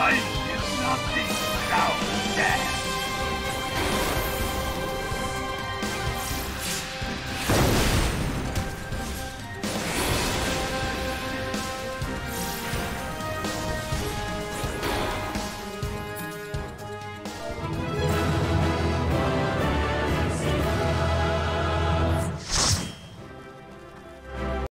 Life is nothing without death.